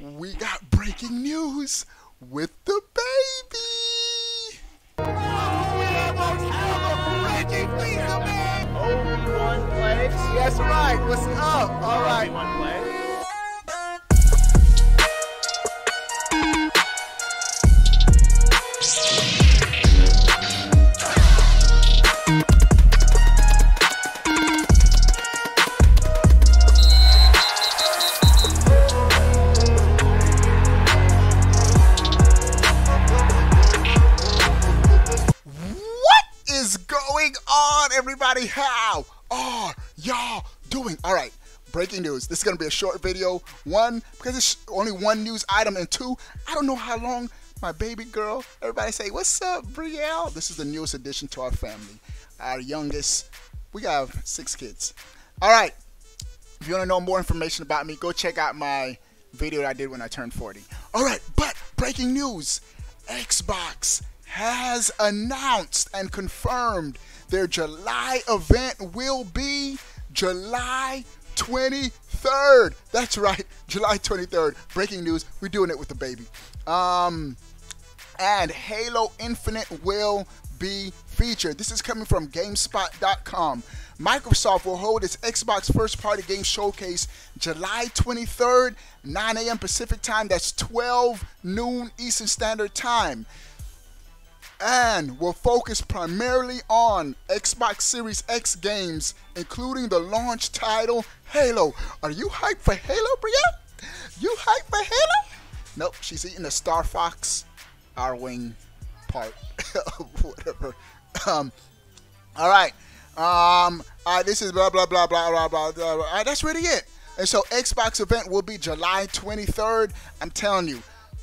we got breaking news with the baby. Oh, we almost have a breaking news, man. Obi-Wan plays. Yes, right. What's up? All right. Obi-Wan plays. What everybody? How are y'all doing? All right, breaking news. This is going to be a short video. One, because it's only one news item, and two, I don't know how long my baby girl, everybody say, What's up, Brielle? This is the newest addition to our family. Our youngest, we have six kids. All right, if you want to know more information about me, go check out my video that I did when I turned 40. All right, but breaking news Xbox has announced and confirmed their July event will be July 23rd. That's right, July 23rd. Breaking news, we're doing it with the baby. Um, and Halo Infinite will be featured. This is coming from GameSpot.com. Microsoft will hold its Xbox first party game showcase July 23rd, 9 a.m. Pacific time. That's 12 noon Eastern Standard Time. And will focus primarily on Xbox Series X games, including the launch title Halo. Are you hyped for Halo, Bria? You hyped for Halo? Nope, she's eating the Star Fox Arwing part. Whatever. Um, all right. Um, all right, this is blah, blah, blah, blah, blah, blah, blah. All right, that's really it. And so, Xbox event will be July 23rd. I'm telling you,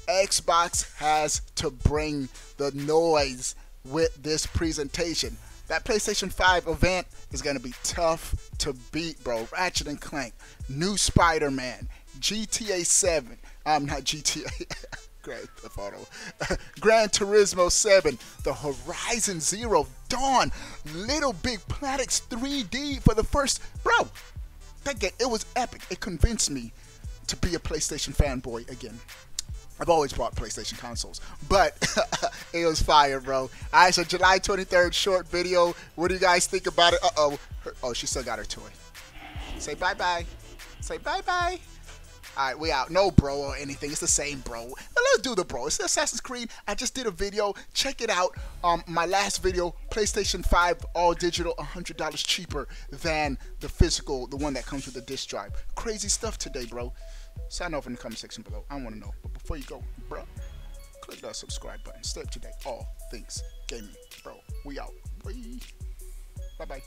Xbox has to bring the noise with this presentation. That PlayStation 5 event is going to be tough to beat, bro. Ratchet and Clank, new Spider Man, GTA 7. Um, not GTA. Grand Theft Auto. Gran Turismo 7, The Horizon Zero Dawn, Little Big Planets 3D for the first. Bro, that game, it was epic. It convinced me to be a PlayStation fanboy again. I've always bought PlayStation consoles, but it was fire, bro. All right, so July 23rd, short video. What do you guys think about it? Uh oh. Oh, she still got her toy. Say bye bye. Say bye bye. All right, we out. No bro or anything. It's the same bro. Now, let's do the bro. It's Assassin's Creed. I just did a video. Check it out. Um, my last video, PlayStation 5 all digital, $100 cheaper than the physical, the one that comes with the disc drive. Crazy stuff today, bro. Sign off in the comment section below. I want to know. But before you go, bro, click that subscribe button. Stay up to date. All things gaming, bro. We out. Bye bye.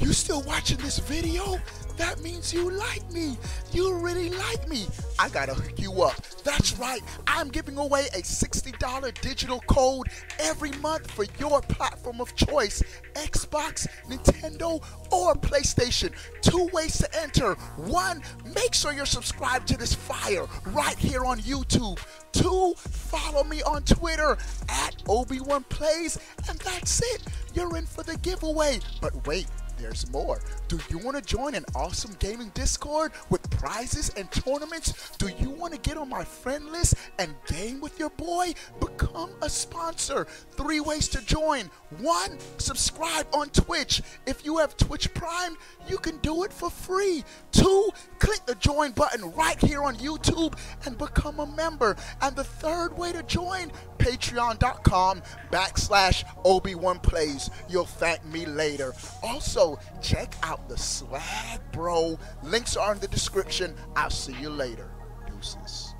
You still watching this video? That means you like me. You really like me. I gotta hook you up. That's right. I'm giving away a $60 digital code every month for your platform of choice Xbox, Nintendo, or PlayStation. Two ways to enter. One, make sure you're subscribed to this fire right here on YouTube. Two, follow me on Twitter at Obi-Wan Plays, and that's it. You're in for the giveaway. But wait, there's more. Do you want to join an awesome gaming Discord with prizes and tournaments? Do you want to get on my friend list and game with your boy? Become a sponsor. Three ways to join. One, subscribe on Twitch. If you have Twitch Prime, you can do it for free. Two, click the join button right here on YouTube and become a member. And the third way to join, patreon.com backslash Obi-Wan Plays. You'll thank me later. Also, check out the swag, bro. Links are in the description. I'll see you later. Deuces.